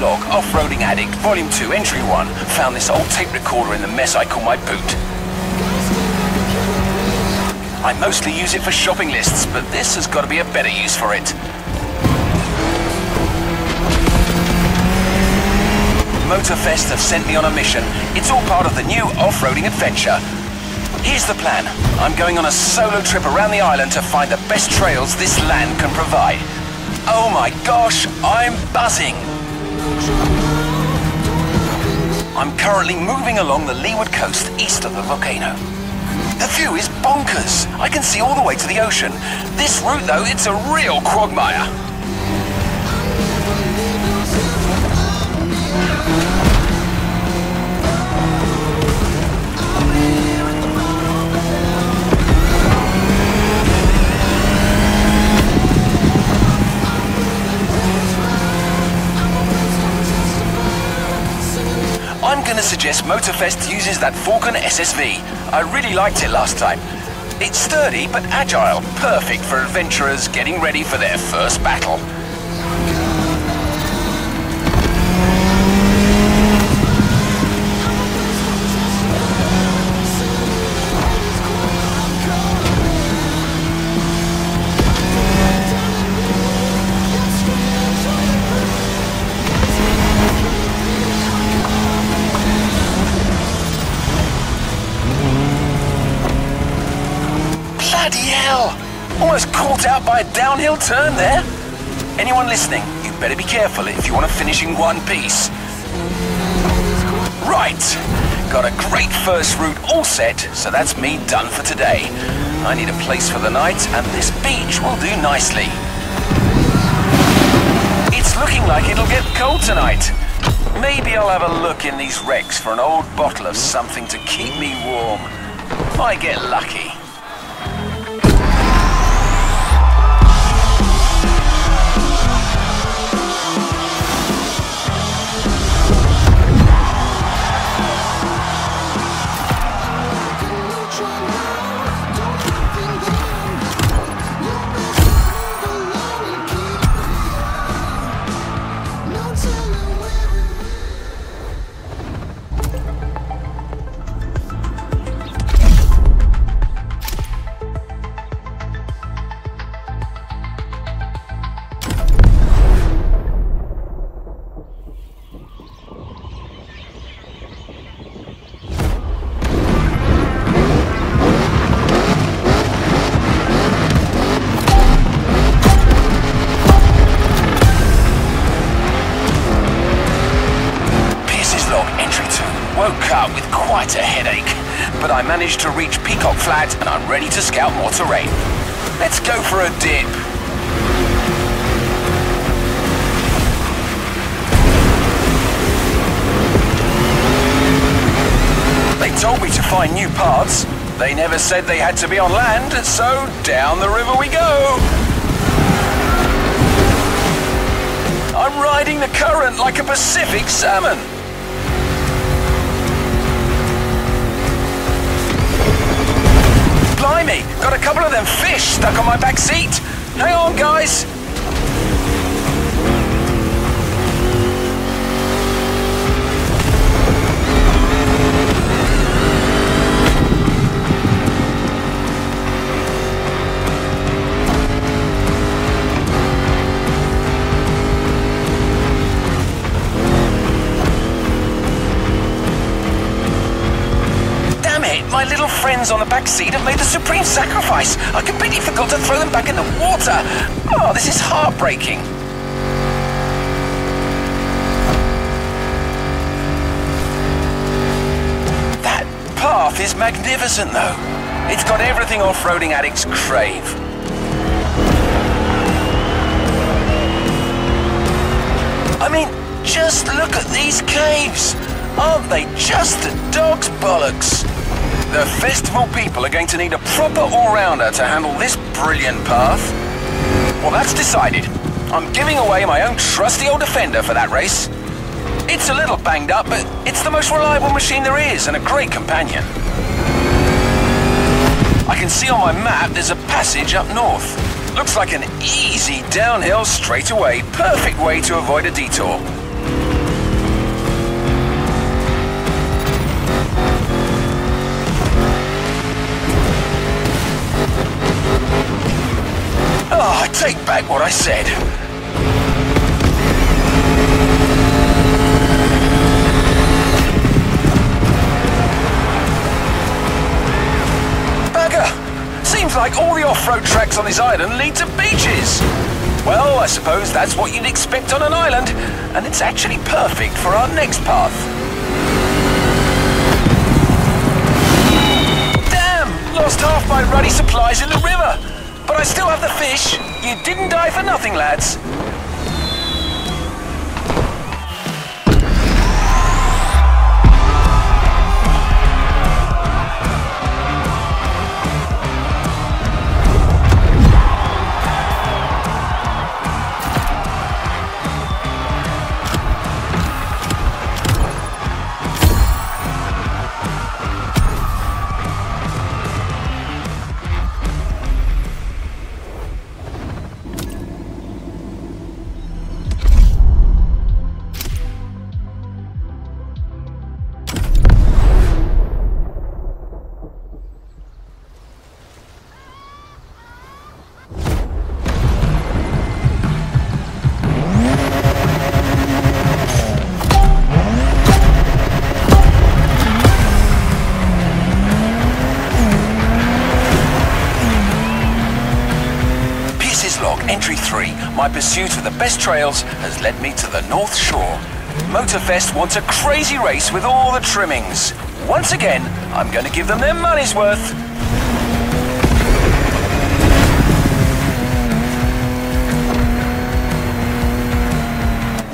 Log, off-roading addict, Volume 2, Entry 1. Found this old tape recorder in the mess I call my boot. I mostly use it for shopping lists, but this has got to be a better use for it. Motorfest have sent me on a mission. It's all part of the new off-roading adventure. Here's the plan. I'm going on a solo trip around the island to find the best trails this land can provide. Oh my gosh, I'm buzzing! I'm currently moving along the leeward coast east of the volcano. The view is bonkers. I can see all the way to the ocean. This route, though, it's a real quagmire. Gonna suggest Motorfest uses that Falcon SSV. I really liked it last time. It's sturdy but agile, perfect for adventurers getting ready for their first battle. Out by a downhill turn there. Anyone listening, you better be careful if you want to finish in one piece. Right, got a great first route all set, so that's me done for today. I need a place for the night, and this beach will do nicely. It's looking like it'll get cold tonight. Maybe I'll have a look in these wrecks for an old bottle of something to keep me warm. Might get lucky. To scout more terrain. Let's go for a dip. They told me to find new paths. They never said they had to be on land, so down the river we go. I'm riding the current like a Pacific salmon. Blimey, got a couple of them fish stuck on my back seat. Hang on, guys. Friends on the back seat have made the supreme sacrifice. I completely forgot to throw them back in the water. Oh, this is heartbreaking. That path is magnificent, though. It's got everything off-roading addicts crave. I mean, just look at these caves. Aren't they just a dog's bollocks? The festival people are going to need a proper all-rounder to handle this brilliant path. Well, that's decided. I'm giving away my own trusty old Defender for that race. It's a little banged up, but it's the most reliable machine there is and a great companion. I can see on my map there's a passage up north. Looks like an easy downhill straightaway. Perfect way to avoid a detour. Ah, take back what I said. Bugger! Seems like all the off-road tracks on this island lead to beaches. Well, I suppose that's what you'd expect on an island, and it's actually perfect for our next path. Damn! Lost half my ruddy supplies in the river. I still have the fish. You didn't die for nothing, lads. Pursuit of the best trails has led me to the North Shore. Motorfest wants a crazy race with all the trimmings. Once again, I'm going to give them their money's worth.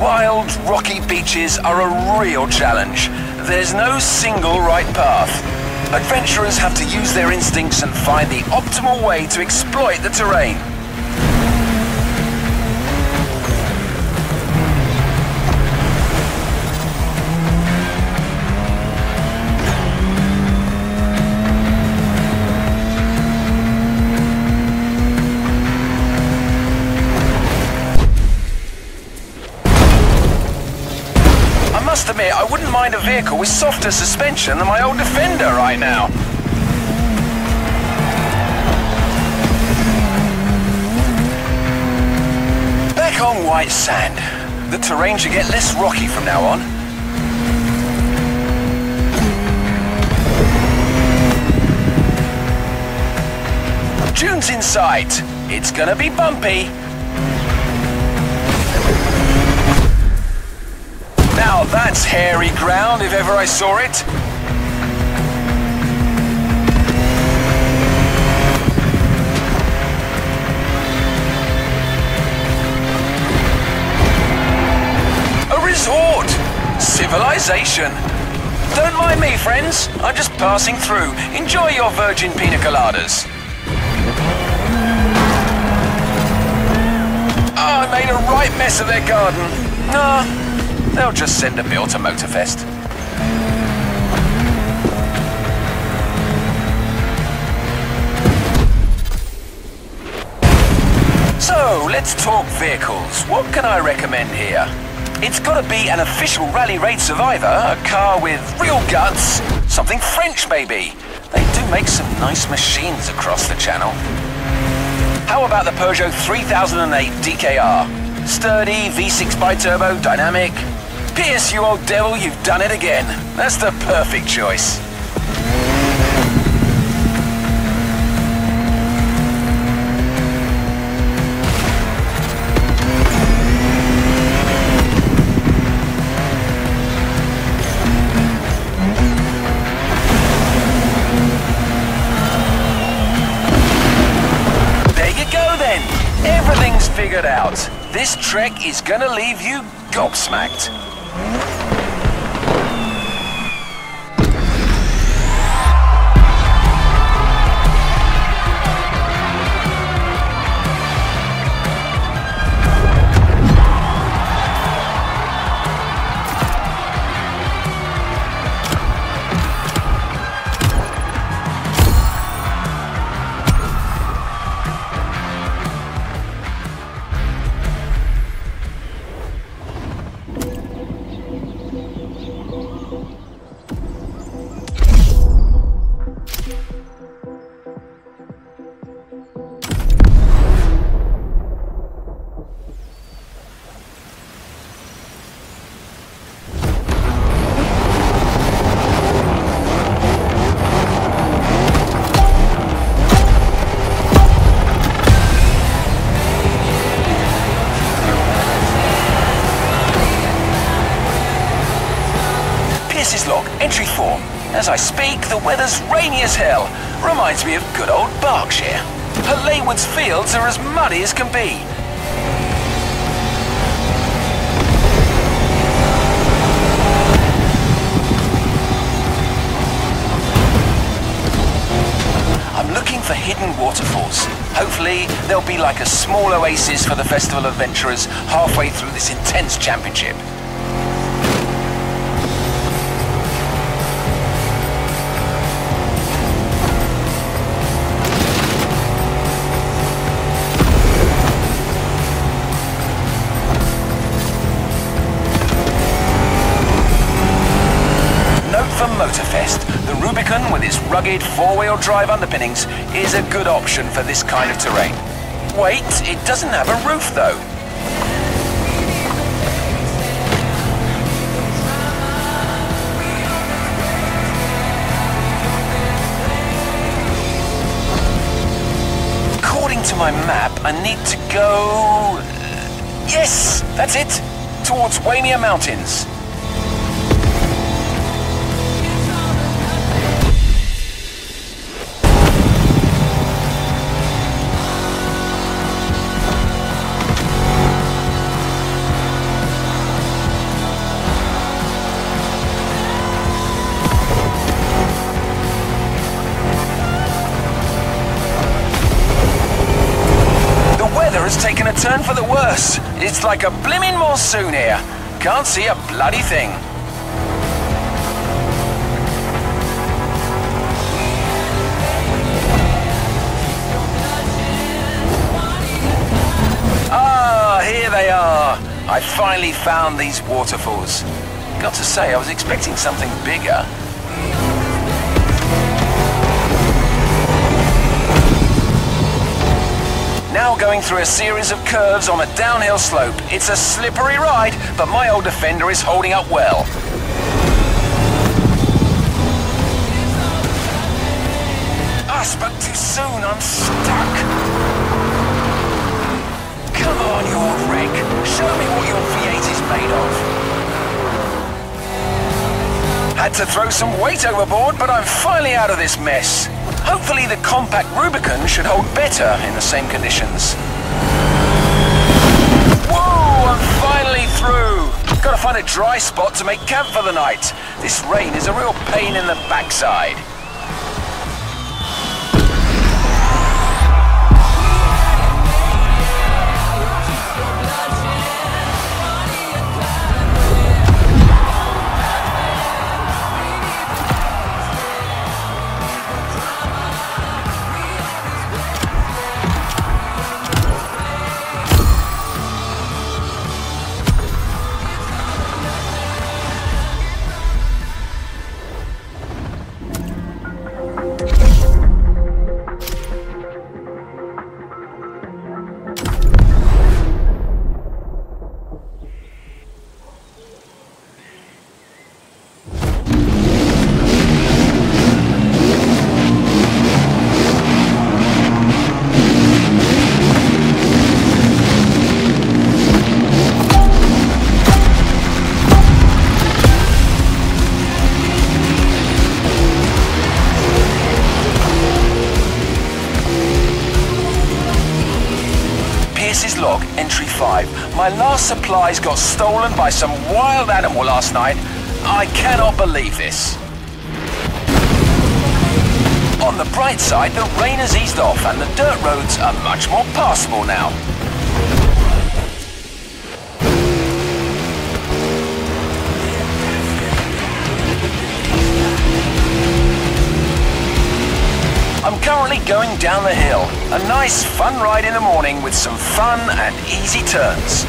Wild, rocky beaches are a real challenge. There's no single right path. Adventurers have to use their instincts and find the optimal way to exploit the terrain. Admit, I wouldn't mind a vehicle with softer suspension than my old Defender right now. Back on white sand. The terrain should get less rocky from now on. June's in sight. It's gonna be bumpy. That's hairy ground if ever I saw it. A resort! Civilization! Don't mind me, friends. I'm just passing through. Enjoy your virgin pina coladas. Oh, I made a right mess of their garden. Nah, They'll just send a bill to Motorfest. So, let's talk vehicles. What can I recommend here? It's gotta be an official Rally Raid Survivor, a car with real guts, something French maybe. They do make some nice machines across the channel. How about the Peugeot 3008 DKR? Sturdy, V6 bi-turbo, dynamic, Pierce, you old devil, you've done it again. That's the perfect choice. There you go then. Everything's figured out. This trek is gonna leave you gobsmacked. Log, As I speak, the weather's rainy as hell. Reminds me of good old Berkshire. Her Leywood's fields are as muddy as can be. I'm looking for hidden waterfalls. Hopefully, they'll be like a small oasis for the Festival Adventurers halfway through this intense championship. Rugged four-wheel drive underpinnings is a good option for this kind of terrain. Wait, it doesn't have a roof though. According to my map, I need to go... Uh, yes, that's it. Towards Waimea Mountains. Turn for the worse. It's like a blimmin' monsoon here. Can't see a bloody thing. Ah, here they are. I finally found these waterfalls. Got to say, I was expecting something bigger. Now going through a series of curves on a downhill slope. It's a slippery ride, but my old Defender is holding up well. I spoke too soon, I'm stuck. Come on, you old wreck. Show me what your V8 is made of. Had to throw some weight overboard, but I'm finally out of this mess. Hopefully the compact Rubicon should hold better in the same conditions. Whoa, I'm finally through. Gotta find a dry spot to make camp for the night. This rain is a real pain in the backside. 5. Supplies got stolen by some wild animal last night. I cannot believe this. On the bright side, the rain has eased off and the dirt roads are much more passable now. I'm currently going down the hill. A nice fun ride in the morning with some fun and easy turns.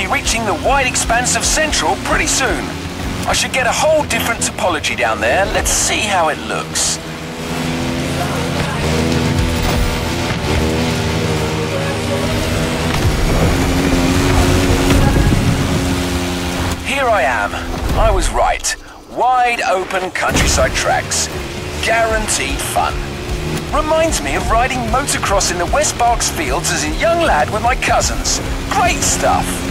Be reaching the wide expanse of Central pretty soon. I should get a whole different topology down there. Let's see how it looks. Here I am. I was right. Wide open countryside tracks. guaranteed fun. Reminds me of riding motocross in the West Berks fields as a young lad with my cousins. Great stuff.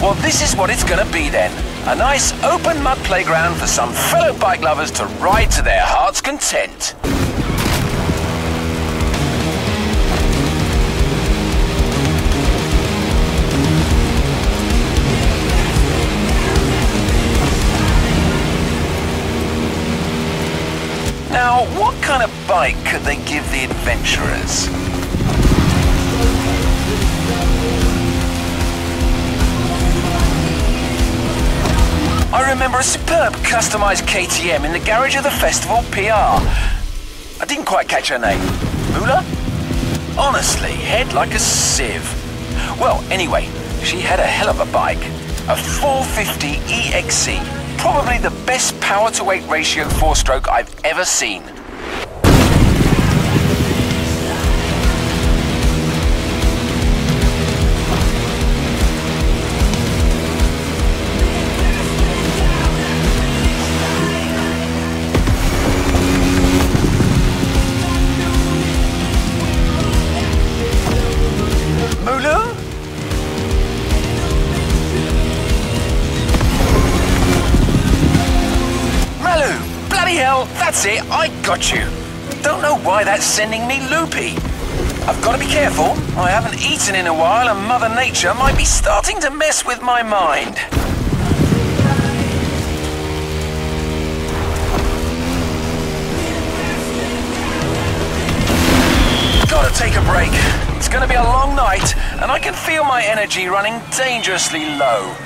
Well, this is what it's gonna be then. A nice open mud playground for some fellow bike lovers to ride to their heart's content. Now, what kind of bike could they give the adventurers? I remember a superb customized KTM in the garage of the festival PR. I didn't quite catch her name. Mula? Honestly, head like a sieve. Well, anyway, she had a hell of a bike. A 450 EXC. Probably the best power to weight ratio four stroke I've ever seen. That's it, I got you. Don't know why that's sending me loopy. I've got to be careful. I haven't eaten in a while and Mother Nature might be starting to mess with my mind. Gotta take a break. It's gonna be a long night, and I can feel my energy running dangerously low.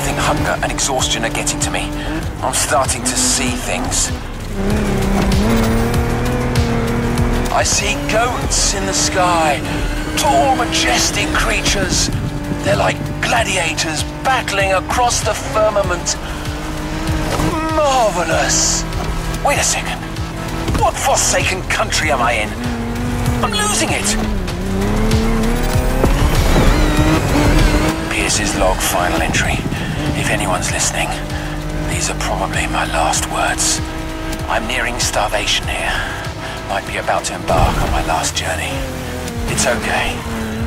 I think hunger and exhaustion are getting to me. I'm starting to see things. I see goats in the sky. Tall, majestic creatures. They're like gladiators battling across the firmament. Marvelous. Wait a second. What forsaken country am I in? I'm losing it! Pierce's log final entry. If anyone's listening, these are probably my last words. I'm nearing starvation here. Might be about to embark on my last journey. It's okay.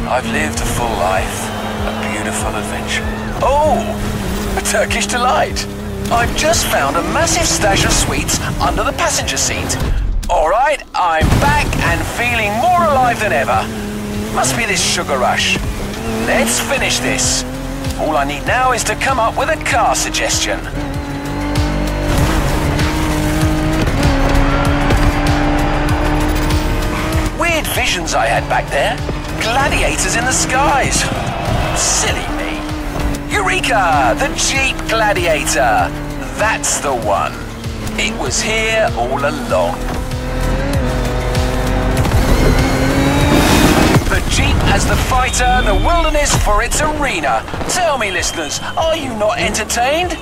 I've lived a full life, a beautiful adventure. Oh! A Turkish delight! I've just found a massive stash of sweets under the passenger seat. Alright, I'm back and feeling more alive than ever. Must be this sugar rush. Let's finish this. All I need now is to come up with a car suggestion. Weird visions I had back there. Gladiators in the skies. Silly me. Eureka! The Jeep Gladiator! That's the one. It was here all along. Jeep as the fighter, the wilderness for its arena. Tell me, listeners, are you not entertained?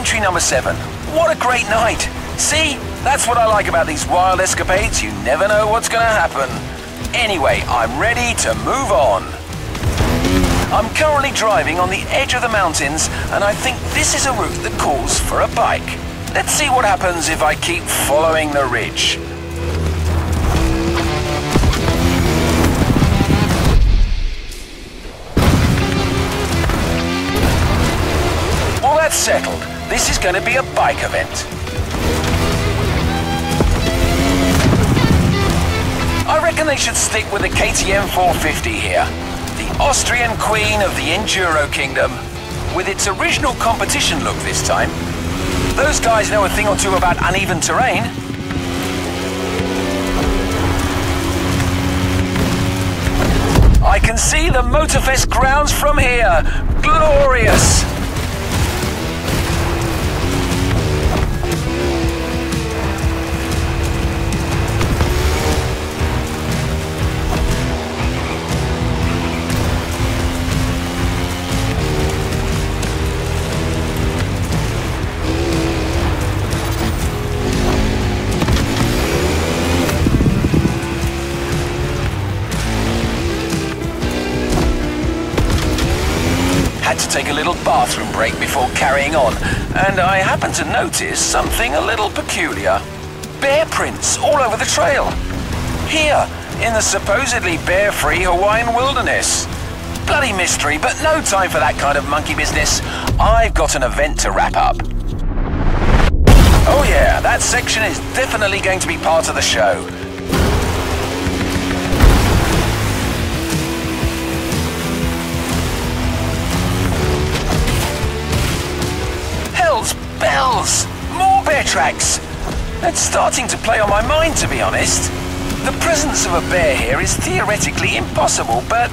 Entry number seven. What a great night! See? That's what I like about these wild escapades. You never know what's gonna happen. Anyway, I'm ready to move on. I'm currently driving on the edge of the mountains, and I think this is a route that calls for a bike. Let's see what happens if I keep following the ridge. Well, that's settled. This is going to be a bike event. I reckon they should stick with the KTM 450 here. The Austrian queen of the Enduro Kingdom. With its original competition look this time. Those guys know a thing or two about uneven terrain. I can see the Motorfest grounds from here. Glorious! Take a little bathroom break before carrying on, and I happened to notice something a little peculiar. Bear prints all over the trail. Here, in the supposedly bear-free Hawaiian wilderness. Bloody mystery, but no time for that kind of monkey business. I've got an event to wrap up. Oh yeah, that section is definitely going to be part of the show. Bells! More bear tracks! It's starting to play on my mind, to be honest. The presence of a bear here is theoretically impossible, but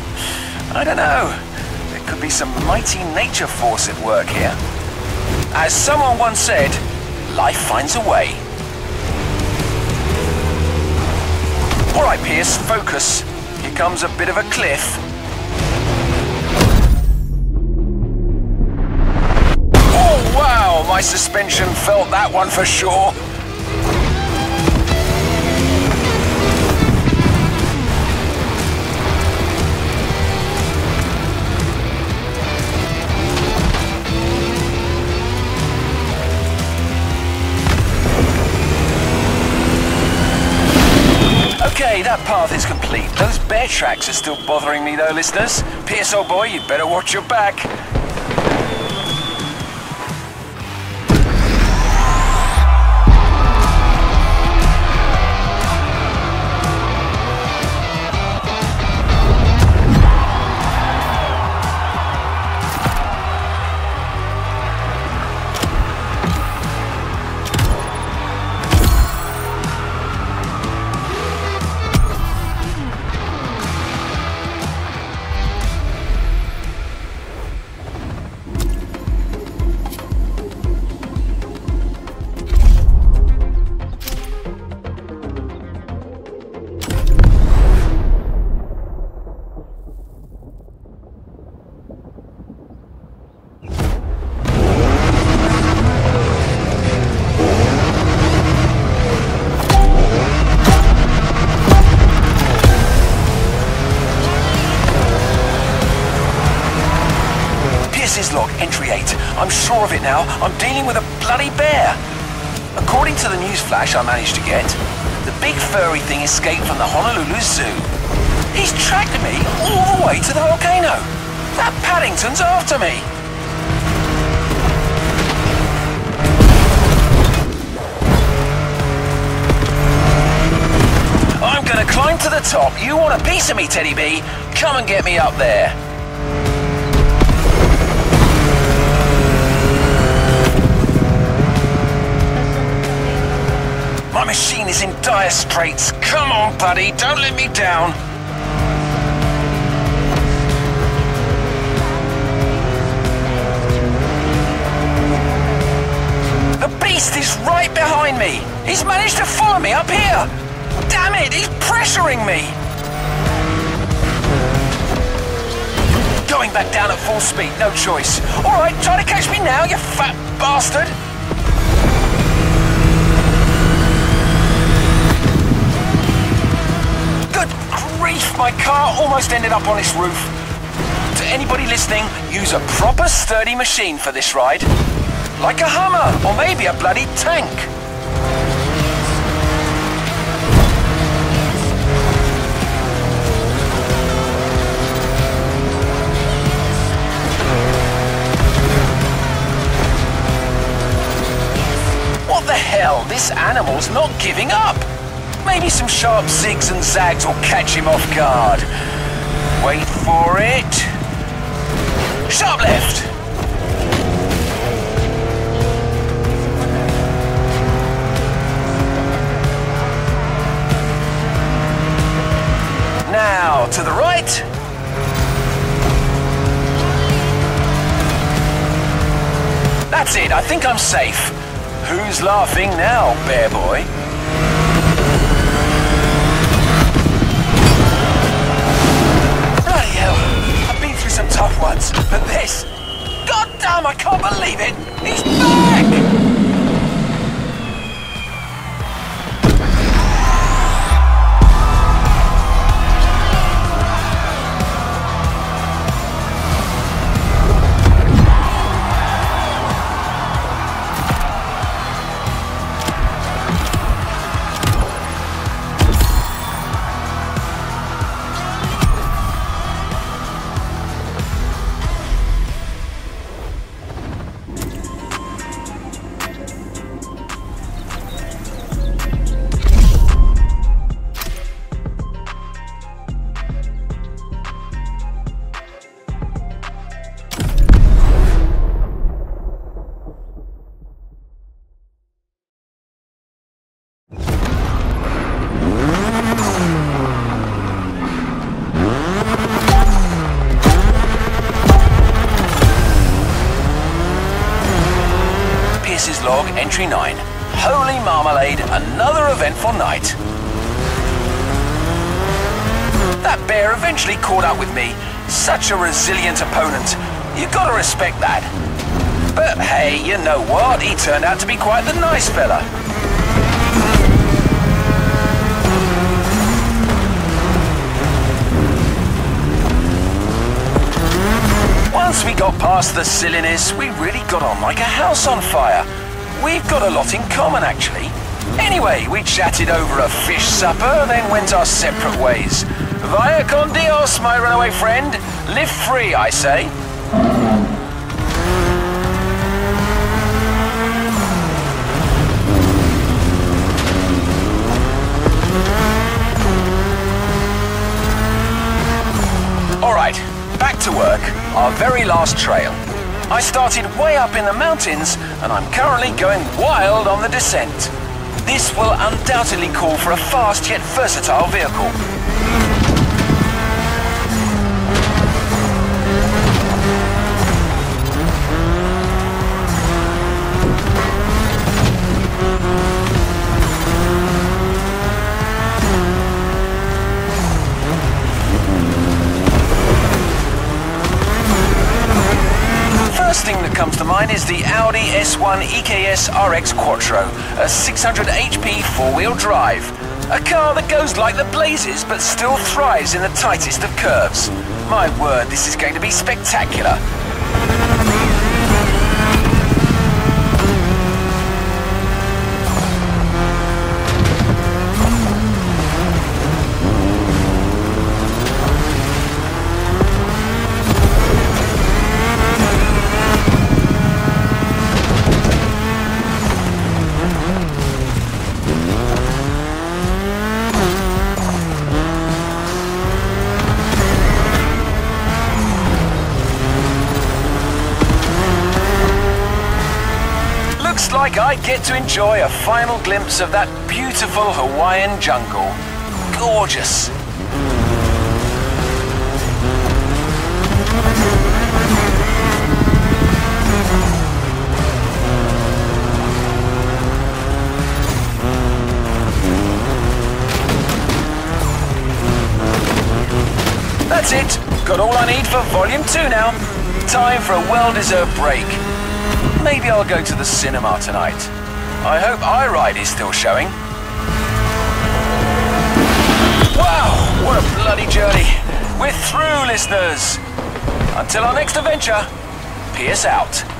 I don't know. There could be some mighty nature force at work here. As someone once said, life finds a way. All right, Pierce, focus. Here comes a bit of a cliff. My suspension felt that one for sure. Okay, that path is complete. Those bear tracks are still bothering me though, listeners. P.S.O. old boy, you'd better watch your back. To the top. You want a piece of me, Teddy B? Come and get me up there. My machine is in dire straits. Come on, buddy, don't let me down. The beast is right behind me. He's managed to follow me up here. Damn it, he's pressuring me. Going back down at full speed, no choice. All right, try to catch me now, you fat bastard. Good grief, my car almost ended up on its roof. To anybody listening, use a proper sturdy machine for this ride. Like a Hummer, or maybe a bloody tank. What the hell? This animal's not giving up. Maybe some sharp zigs and zags will catch him off guard. Wait for it. Sharp left. Now, to the right. That's it, I think I'm safe. Who's laughing now, bear boy? Bloody hell, I've been through some tough ones, but this... God damn, I can't believe it! He's back! Such a resilient opponent—you've gotta respect that. But hey, you know what? He turned out to be quite the nice fella. Once we got past the silliness, we really got on like a house on fire. We've got a lot in common, actually. Anyway, we chatted over a fish supper, then went our separate ways. Vaya con Dios, my runaway friend. Live free, I say. Alright, back to work. Our very last trail. I started way up in the mountains, and I'm currently going wild on the descent. This will undoubtedly call for a fast yet versatile vehicle. Mind is the Audi S1 EKS RX Quattro, a 600 HP four-wheel drive. A car that goes like the blazes but still thrives in the tightest of curves. My word, this is going to be spectacular. Get to enjoy a final glimpse of that beautiful Hawaiian jungle. Gorgeous. That's it. Got all I need for Volume 2 now. Time for a well-deserved break. Maybe I'll go to the cinema tonight. I hope iRide is still showing. Wow, what a bloody journey. We're through, listeners. Until our next adventure, peace out.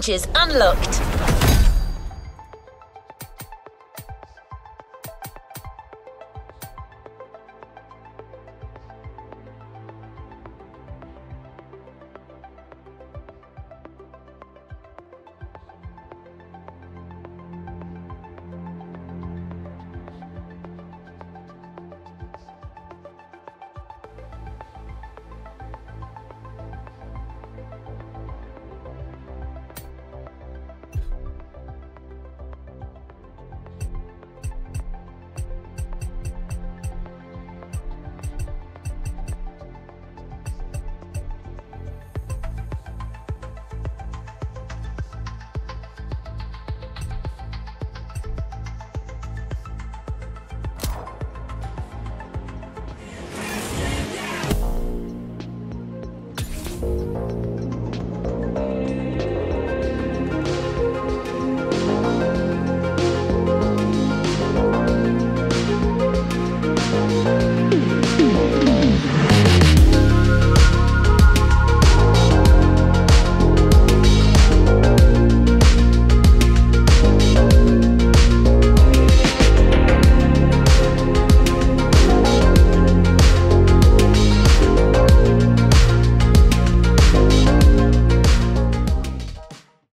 Challenges unlocked.